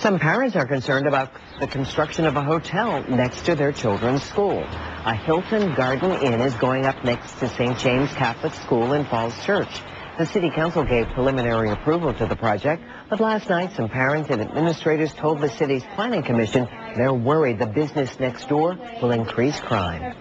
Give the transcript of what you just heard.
Some parents are concerned about the construction of a hotel next to their children's school. A Hilton Garden Inn is going up next to St. James Catholic School in Falls Church. The city council gave preliminary approval to the project, but last night some parents and administrators told the city's planning commission they're worried the business next door will increase crime.